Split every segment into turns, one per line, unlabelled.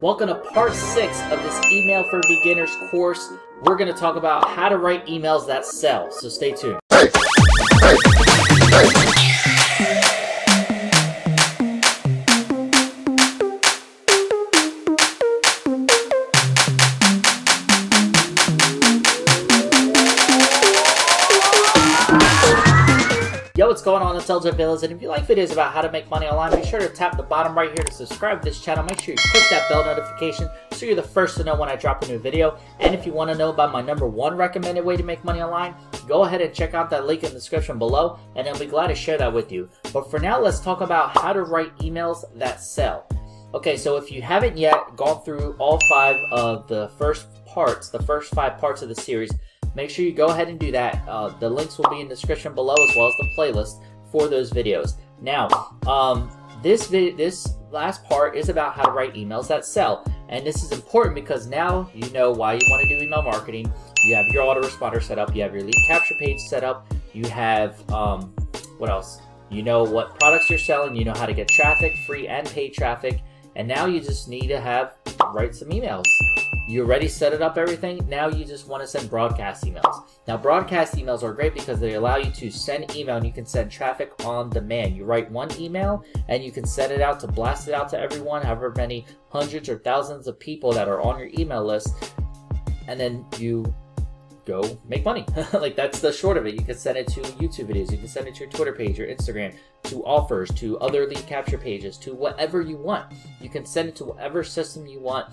Welcome to part six of this Email for Beginners course. We're going to talk about how to write emails that sell, so stay tuned. What's going on? It's LJ Aviles, and if you like videos about how to make money online, be sure to tap the bottom right here to subscribe to this channel. Make sure you click that bell notification so you're the first to know when I drop a new video. And if you want to know about my number one recommended way to make money online, go ahead and check out that link in the description below, and I'll be glad to share that with you. But for now, let's talk about how to write emails that sell. Okay, so if you haven't yet gone through all five of the first parts, the first five parts of the series, make sure you go ahead and do that. Uh, the links will be in the description below as well as the playlist for those videos. Now, um, this this last part is about how to write emails that sell. And this is important because now you know why you want to do email marketing. You have your autoresponder set up. You have your lead capture page set up. You have, um, what else? You know what products you're selling. You know how to get traffic, free and paid traffic. And now you just need to have, write some emails. You already set it up everything. Now you just want to send broadcast emails. Now broadcast emails are great because they allow you to send email and you can send traffic on demand. You write one email and you can send it out to blast it out to everyone, however many hundreds or thousands of people that are on your email list. And then you go make money. like that's the short of it. You can send it to YouTube videos, you can send it to your Twitter page, your Instagram, to offers, to other lead capture pages, to whatever you want. You can send it to whatever system you want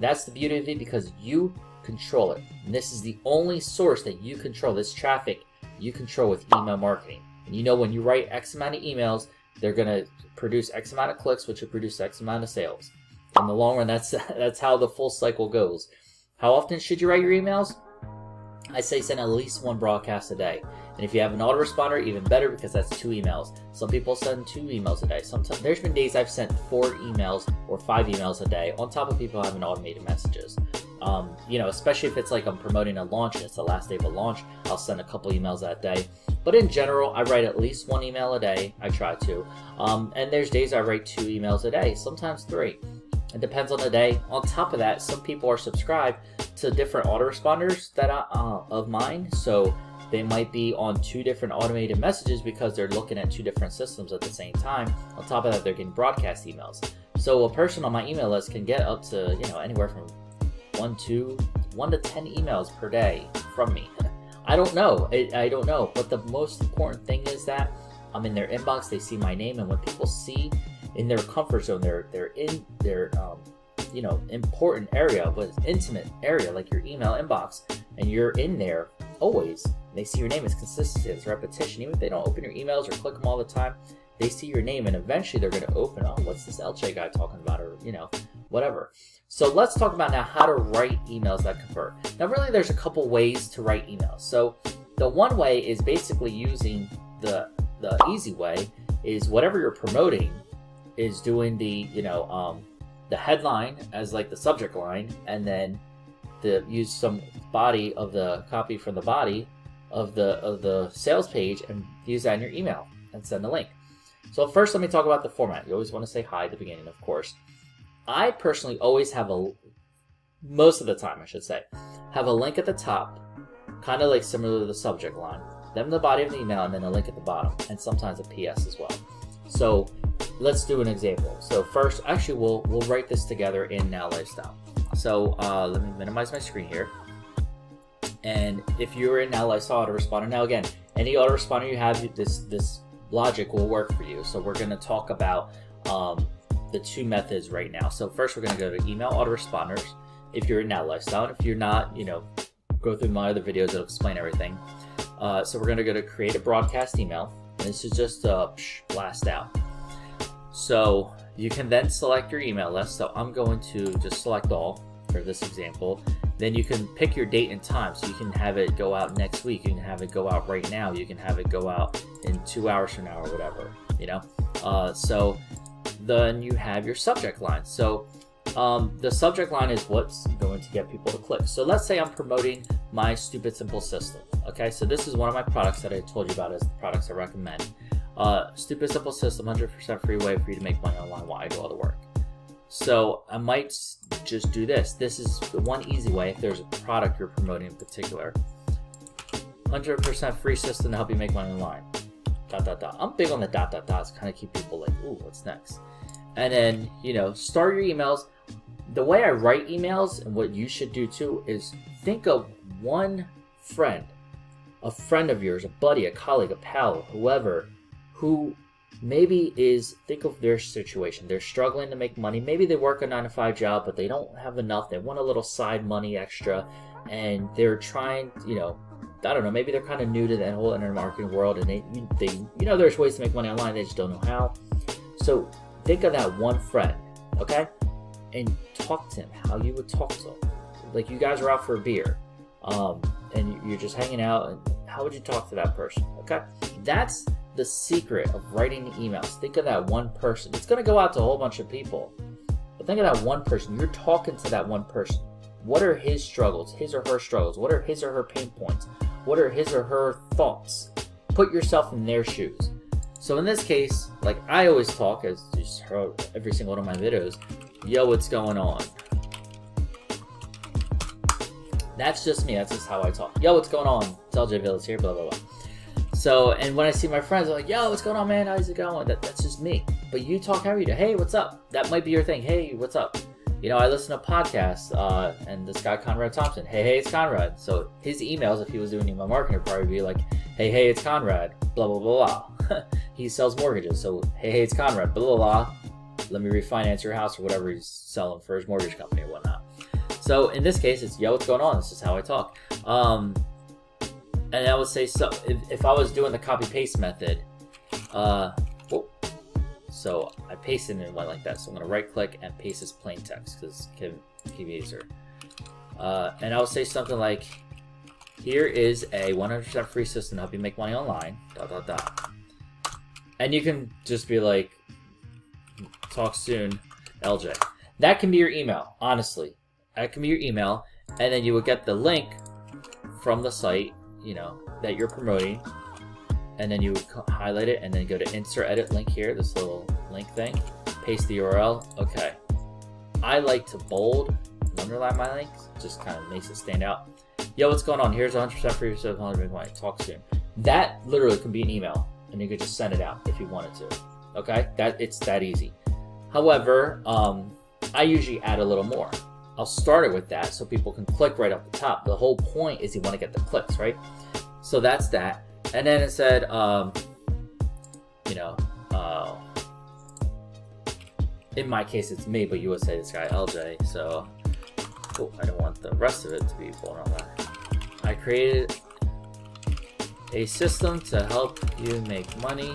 that's the beauty of it because you control it. And this is the only source that you control. This traffic you control with email marketing. And you know when you write X amount of emails, they're going to produce X amount of clicks, which will produce X amount of sales. In the long run, that's that's how the full cycle goes. How often should you write your emails? I say send at least one broadcast a day. And if you have an autoresponder, even better because that's two emails. Some people send two emails a day. Sometimes there's been days I've sent four emails or five emails a day on top of people having automated messages. Um, you know, especially if it's like I'm promoting a launch and it's the last day of a launch, I'll send a couple emails that day. But in general, I write at least one email a day. I try to. Um, and there's days I write two emails a day, sometimes three. It depends on the day. On top of that, some people are subscribed to different autoresponders that I, uh, of mine. So they might be on two different automated messages because they're looking at two different systems at the same time. On top of that, they're getting broadcast emails. So a person on my email list can get up to you know anywhere from one to one to ten emails per day from me. I don't know. I, I don't know. But the most important thing is that I'm in their inbox. They see my name, and when people see in their comfort zone, they're they're in their um, you know important area, but intimate area like your email inbox, and you're in there always. They see your name, it's consistency, it's repetition. Even if they don't open your emails or click them all the time, they see your name and eventually they're going to open, oh, what's this LJ guy talking about? Or, you know, whatever. So let's talk about now how to write emails that convert. Now, really, there's a couple ways to write emails. So the one way is basically using the the easy way is whatever you're promoting is doing the you know um, the headline as like the subject line, and then the use some body of the copy from the body of the of the sales page and use that in your email and send the link. So first, let me talk about the format. You always want to say hi at the beginning, of course. I personally always have a, most of the time, I should say, have a link at the top, kind of like similar to the subject line, then the body of the email, and then a link at the bottom, and sometimes a PS as well. So let's do an example. So first, actually, we'll we'll write this together in Now Lifestyle. So uh, let me minimize my screen here. And if you're in Now Lifestyle Autoresponder, now again, any autoresponder you have, this this logic will work for you. So we're going to talk about um, the two methods right now. So first, we're going to go to email autoresponders. If you're in Now Lifestyle, if you're not, you know, go through my other videos that'll explain everything. Uh, so we're going to go to create a broadcast email. And this is just a blast out. So you can then select your email list. So I'm going to just select all for this example. Then you can pick your date and time. So you can have it go out next week. You can have it go out right now. You can have it go out in two hours from now or whatever, you know? Uh, so then you have your subject line. So um, the subject line is what's going to get people to click. So let's say I'm promoting my Stupid Simple system. Okay, so this is one of my products that I told you about as the products I recommend. Uh, stupid simple system, 100% free way for you to make money online while I do all the work. So I might just do this. This is the one easy way if there's a product you're promoting in particular. 100% free system to help you make money online. Dot, dot, dot. I'm big on the dot, dot, dots, kind of keep people like, ooh, what's next? And then, you know, start your emails. The way I write emails and what you should do too is think of one friend, a friend of yours, a buddy, a colleague, a pal, whoever, who maybe is think of their situation. They're struggling to make money. Maybe they work a nine to five job, but they don't have enough. They want a little side money extra, and they're trying, you know, I don't know. Maybe they're kind of new to that whole internet marketing world, and they, they, you know, there's ways to make money online. They just don't know how. So think of that one friend, okay, and talk to him how you would talk to him. Like you guys are out for a beer, um, and you're just hanging out, and how would you talk to that person? Okay, that's the secret of writing emails. Think of that one person. It's going to go out to a whole bunch of people. But think of that one person. You're talking to that one person. What are his struggles, his or her struggles? What are his or her pain points? What are his or her thoughts? Put yourself in their shoes. So in this case, like I always talk, as you just heard every single one of my videos, yo, what's going on? That's just me. That's just how I talk. Yo, what's going on? It's LJ Aviles here, blah, blah, blah. So, and when I see my friends, I'm like, yo, what's going on, man? How's it going? That, that's just me. But you talk how you do. Hey, what's up? That might be your thing. Hey, what's up? You know, I listen to podcasts, uh, and this guy, Conrad Thompson, hey, hey, it's Conrad. So his emails, if he was doing email marketing, would probably be like, hey, hey, it's Conrad, blah, blah, blah, blah. he sells mortgages. So, hey, hey, it's Conrad, blah, blah, blah. Let me refinance your house or whatever he's selling for his mortgage company or whatnot. So in this case, it's, yo, what's going on? This is how I talk. Um, and I would say so if, if I was doing the copy paste method, uh, whoa. so I pasted it and went like that. So I'm gonna right click and paste this plain text because keep easier. Uh, and I would say something like, here is a 100% free system to help you make money online, dot, dot, dot. And you can just be like, talk soon, LJ. That can be your email, honestly. That can be your email. And then you would get the link from the site you know, that you're promoting, and then you would highlight it and then go to insert edit link here, this little link thing, paste the URL. Okay. I like to bold and underline my links, just kind of makes it stand out. Yo, what's going on? Here's 100% for yourself. Talk soon. That literally can be an email, and you could just send it out if you wanted to. Okay, that it's that easy. However, um, I usually add a little more. I'll start it with that so people can click right up the top. The whole point is you want to get the clicks, right? So that's that. And then it said, um, you know, uh, in my case it's me, but you would say this guy LJ. So oh, I don't want the rest of it to be blown up. I created a system to help you make money.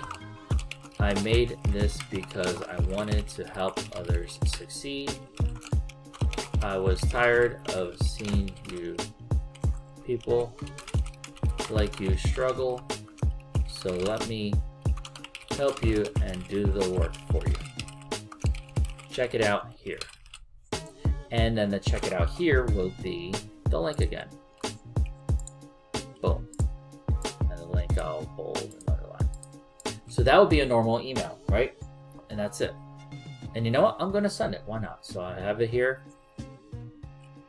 I made this because I wanted to help others succeed. I was tired of seeing you people like you struggle, so let me help you and do the work for you. Check it out here. And then the check it out here will be the link again. Boom. And the link I'll bold and underline. So that would be a normal email, right? And that's it. And you know what? I'm going to send it. Why not? So I have it here.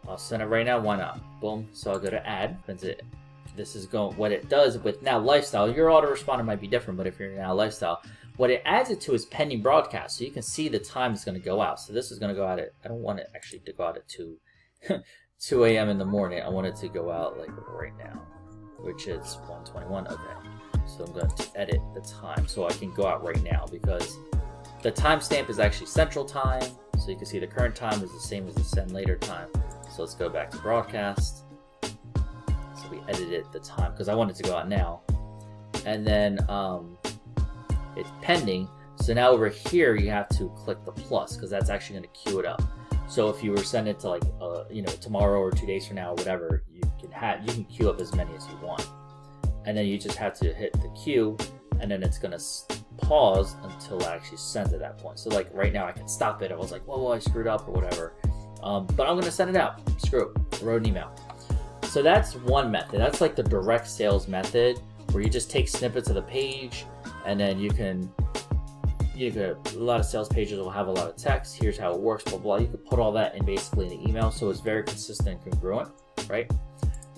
I'll send it right now. Why not? Boom. So I'll go to add. it, this is going what it does with now lifestyle. Your autoresponder might be different, but if you're now lifestyle, what it adds it to is pending broadcast, so you can see the time it's going to go out. So this is going to go out at I don't want it actually to go out at two 2 a.m. in the morning. I want it to go out like right now, which is 1:21. Okay, so I'm going to edit the time so I can go out right now because the timestamp is actually Central Time, so you can see the current time is the same as the send later time. So let's go back to broadcast. So we edited the time because I want it to go out now. And then um, it's pending. So now over here, you have to click the plus because that's actually going to queue it up. So if you were sending it to like, uh, you know, tomorrow or two days from now or whatever, you can have, you can queue up as many as you want. And then you just have to hit the queue and then it's going to pause until it actually sends at that point. So like right now I can stop it. I was like, whoa, I screwed up or whatever. Um, but I'm going to send it out. Screw it. Wrote an email. So that's one method. That's like the direct sales method where you just take snippets of the page and then you can you could a lot of sales pages will have a lot of text. Here's how it works, blah blah. You could put all that in basically the email, so it's very consistent and congruent, right?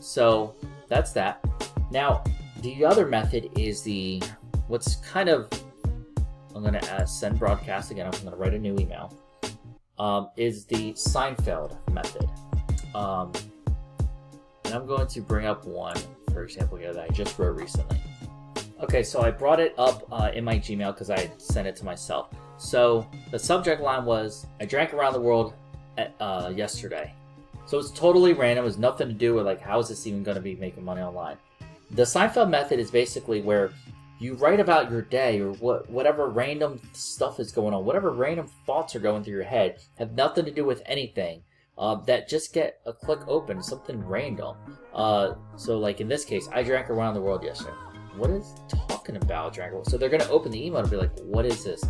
So that's that. Now the other method is the what's kind of I'm going to send broadcast again. I'm going to write a new email. Um, is the Seinfeld method. Um, and I'm going to bring up one, for example, here that I just wrote recently. Okay, so I brought it up uh, in my Gmail because I sent it to myself. So the subject line was, I drank around the world at, uh, yesterday. So it's totally random. It has nothing to do with like, how is this even going to be making money online? The Seinfeld method is basically where you write about your day or what whatever random stuff is going on, whatever random thoughts are going through your head, have nothing to do with anything. Uh, that just get a click open, something random. Uh, so like in this case, I drank around the world yesterday. What is talking about drank? So they're gonna open the email and be like, what is this?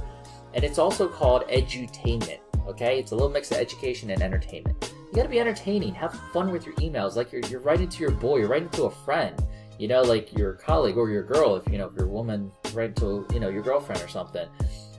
And it's also called edutainment. Okay, it's a little mix of education and entertainment. You gotta be entertaining, have fun with your emails. Like you're, you're writing to your boy, you're writing to a friend you know, like your colleague or your girl, if you know, if you're a woman, write to you know your girlfriend or something.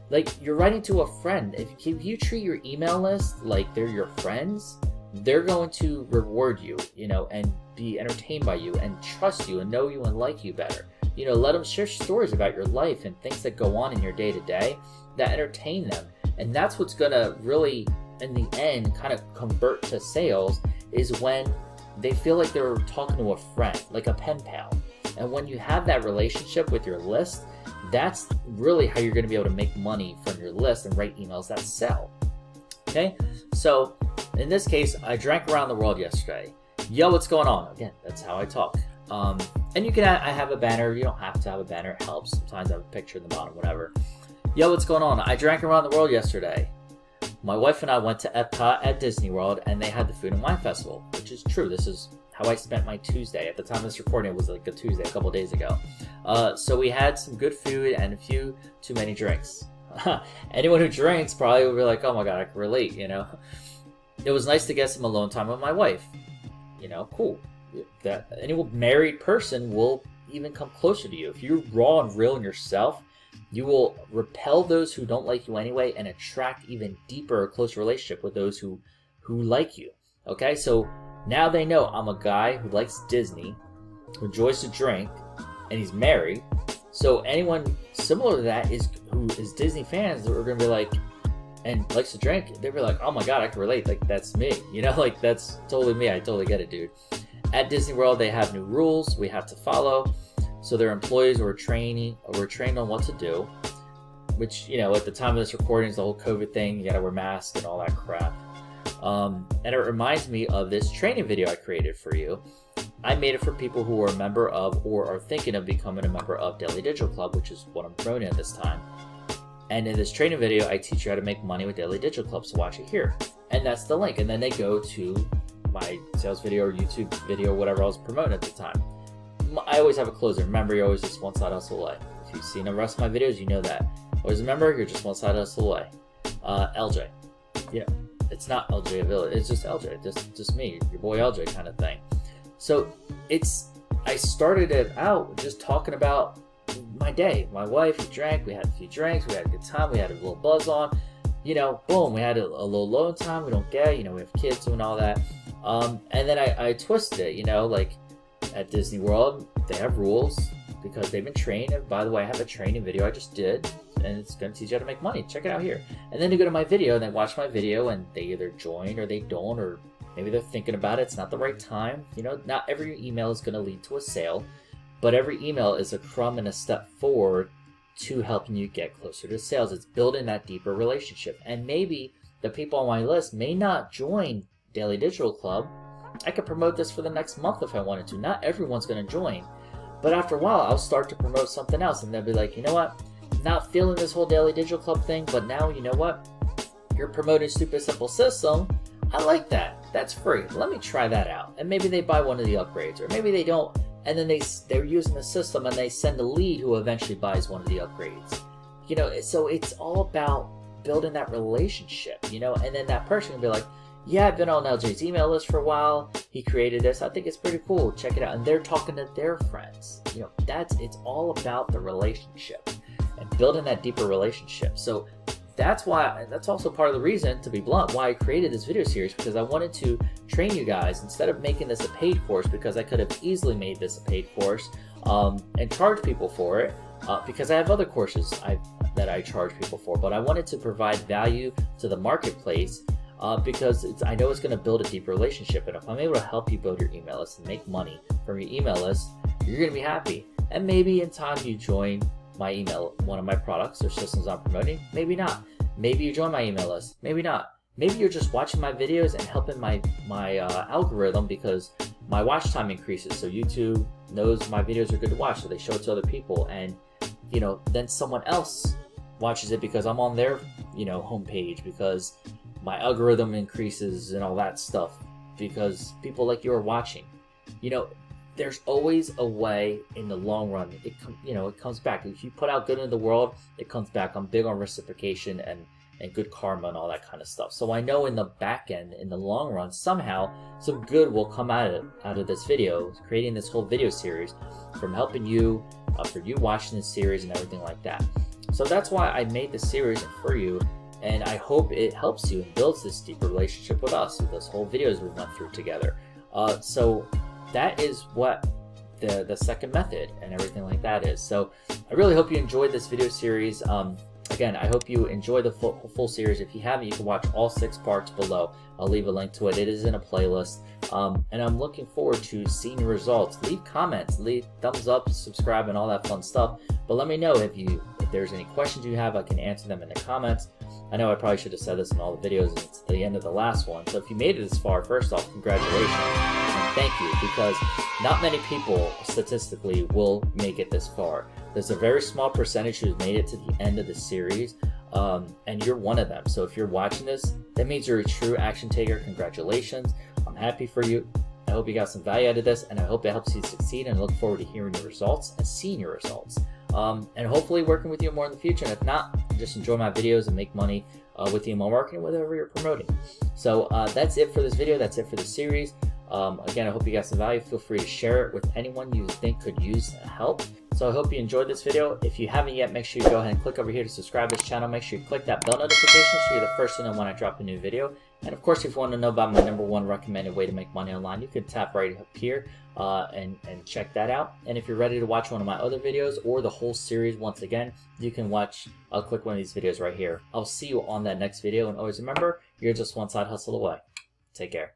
Like you're writing to a friend. If, if you treat your email list like they're your friends, they're going to reward you, you know, and be entertained by you and trust you and know you and like you better. You know, let them share stories about your life and things that go on in your day to day that entertain them. And that's what's going to really, in the end, kind of convert to sales is when they feel like they're talking to a friend, like a pen pal. And when you have that relationship with your list, that's really how you're going to be able to make money from your list and write emails that sell. Okay, so in this case, I drank around the world yesterday. Yo, what's going on? Again, that's how I talk. Um, and you can, I have a banner. You don't have to have a banner. It helps. Sometimes I have a picture in the bottom, whatever. Yo, what's going on? I drank around the world yesterday. My wife and I went to Epcot at Disney World and they had the Food and Wine Festival, which is true. This is how I spent my Tuesday. At the time of this recording, it was like a Tuesday, a couple days ago. Uh, so we had some good food and a few too many drinks. Anyone who drinks probably would be like, oh my god, I can relate, you know? It was nice to get some alone time with my wife. You know, cool. That any married person will even come closer to you. If you're raw and real in yourself, you will repel those who don't like you anyway and attract even deeper, closer relationship with those who, who like you. Okay, so now they know I'm a guy who likes Disney, who enjoys to drink, and he's married. So anyone similar to that is who is Disney fans that are gonna be like, and likes to drink, they'll be like, oh my god, I can relate. Like that's me. You know, like that's totally me. I totally get it, dude. At Disney World, they have new rules we have to follow. So their employees were training were trained on what to do, which you know at the time of this recording is the whole COVID thing. You gotta wear masks and all that crap. Um, and it reminds me of this training video I created for you. I made it for people who are a member of or are thinking of becoming a member of Daily Digital Club, which is what I'm promoting at this time. And in this training video, I teach you how to make money with Daily Digital Club. So watch it here. And that's the link. And then they go to my sales video or YouTube video, whatever I was promoting at the time. I always have a closer. Remember, you're always just one side hustle away. If you've seen the rest of my videos, you know that. Always remember, you're just one side hustle away. Uh, LJ. Yeah, it's not LJ Aviles. It's just LJ. Just, just me, your boy LJ kind of thing. So it's, I started it out just talking about my day. My wife, we drank, we had a few drinks, we had a good time, we had a little buzz on. You know, boom, we had a, a little alone time. We don't get, you know, we have kids and all that. Um, and then I, I twisted it, you know, like at Disney World, they have rules because they've been trained. And by the way, I have a training video I just did, and it's going to teach you how to make money. Check it out here. And then they go to my video and they watch my video, and they either join or they don't, or maybe they're thinking about it. It's not the right time. You know, not every email is going to lead to a sale, but every email is a crumb and a step forward to helping you get closer to sales. It's building that deeper relationship. And maybe the people on my list may not join Daily Digital Club I could promote this for the next month if I wanted to. Not everyone's going to join. But after a while, I'll start to promote something else, and they'll be like, you know what? Not feeling this whole Daily Digital Club thing, but now, you know what? You're promoting Stupid Simple System. I like that. That's free. Let me try that out. And maybe they buy one of the upgrades, or maybe they don't, and then they, they're using the system and they send a lead who eventually buys one of the upgrades. You know, so it's all about building that relationship, you know, and then that person will be like, yeah, I've been on LJ's email list for a while. He created this. I think it's pretty cool. Check it out. And they're talking to their friends. You know, that's it's all about the relationship. and building that deeper relationship. So that's why that's also part of the reason to be blunt why i created this video series because i wanted to train you guys instead of making this a paid course because i could have easily made this a paid course um, and charge people for it uh, because i have other courses I, that i charge people for but i wanted to provide value to the marketplace uh, because I know it's going to build a deep relationship. And if I'm able to help you build your email list and make money from your email list, you're going to be happy. And maybe in time you join my email, one of my products or systems I'm promoting. Maybe not. Maybe you join my email list. Maybe not. Maybe you're just watching my videos and helping my my uh, algorithm because my watch time increases. So YouTube knows my videos are good to watch, so they show it to other people, and you know then someone else watches it because I'm on their you know homepage because my algorithm increases and all that stuff because people like you are watching. You know, there's always a way in the long run. It you know it comes back. If you put out good in the world, it comes back. I'm big on reciprocation and and good karma and all that kind of stuff. So I know in the back end, in the long run, somehow some good will come out of out of this video, creating this whole video series, from helping you, uh, you watching this series and everything like that. So that's why I made this series for you, and I hope it helps you and builds this deeper relationship with us, with those whole videos we went through together. Uh, so that is what the, the second method and everything like that is. So I really hope you enjoyed this video series. Um, again, I hope you enjoy the full, full, series. If you haven't, you can watch all six parts below. I'll leave a link to it. It is in a playlist. Um, and I'm looking forward to seeing results. Leave comments, leave thumbs up, subscribe, and all that fun stuff. But let me know if you if there's any questions you have. I can answer them in the comments. I know I probably should have said this in all the videos. It's the end of the last one. So if you made it this far, first off, congratulations and thank you because not many people statistically will make it this far. There's a very small percentage who's made it to the end of the series, um, and you're one of them. So if you're watching this, that means you're a true action taker. Congratulations. I'm happy for you. I hope you got some value out of this, and I hope it helps you succeed. And I look forward to hearing your results and seeing your results. Um, and hopefully working with you more in the future. And if not, just enjoy my videos and make money uh, with email marketing, whatever you're promoting. So uh, that's it for this video. That's it for the series. Um, again, I hope you got some value. Feel free to share it with anyone you think could use help. So I hope you enjoyed this video. If you haven't yet, make sure you go ahead and click over here to subscribe to this channel. Make sure you click that bell notification so you're the first to know when I drop a new video. And of course, if you want to know about my number one recommended way to make money online, you can tap right up here uh, and, and check that out. And if you're ready to watch one of my other videos or the whole series once again, you can watch, I'll click one of these videos right here. I'll see you on that next video. And always remember, you're just one side hustle away. Take care.